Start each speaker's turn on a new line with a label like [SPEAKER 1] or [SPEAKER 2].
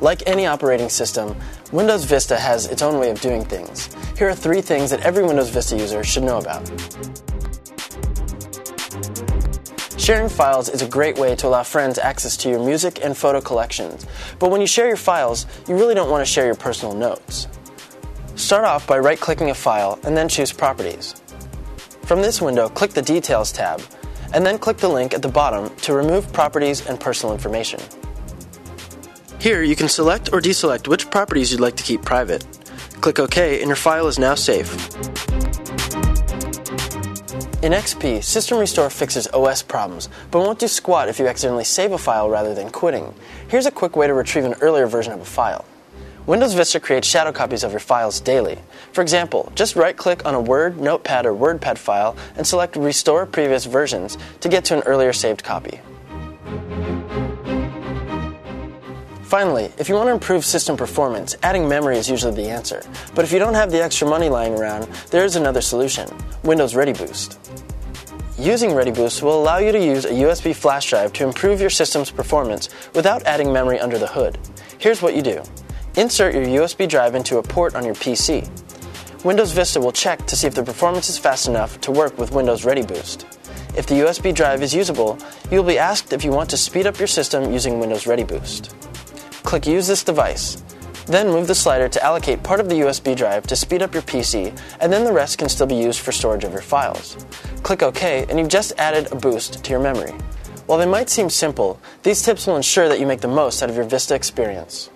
[SPEAKER 1] Like any operating system, Windows Vista has its own way of doing things. Here are three things that every Windows Vista user should know about. Sharing files is a great way to allow friends access to your music and photo collections, but when you share your files, you really don't want to share your personal notes. Start off by right clicking a file and then choose Properties. From this window, click the Details tab, and then click the link at the bottom to remove properties and personal information. Here, you can select or deselect which properties you'd like to keep private. Click OK, and your file is now safe. In XP, System Restore fixes OS problems, but won't do squat if you accidentally save a file rather than quitting. Here's a quick way to retrieve an earlier version of a file. Windows Vista creates shadow copies of your files daily. For example, just right click on a Word, Notepad, or WordPad file and select Restore Previous Versions to get to an earlier saved copy. Finally, if you want to improve system performance, adding memory is usually the answer. But if you don't have the extra money lying around, there is another solution Windows ReadyBoost. Using ReadyBoost will allow you to use a USB flash drive to improve your system's performance without adding memory under the hood. Here's what you do Insert your USB drive into a port on your PC. Windows Vista will check to see if the performance is fast enough to work with Windows ReadyBoost. If the USB drive is usable, you will be asked if you want to speed up your system using Windows ReadyBoost. Click Use this device. Then move the slider to allocate part of the USB drive to speed up your PC, and then the rest can still be used for storage of your files. Click OK, and you've just added a boost to your memory. While they might seem simple, these tips will ensure that you make the most out of your Vista experience.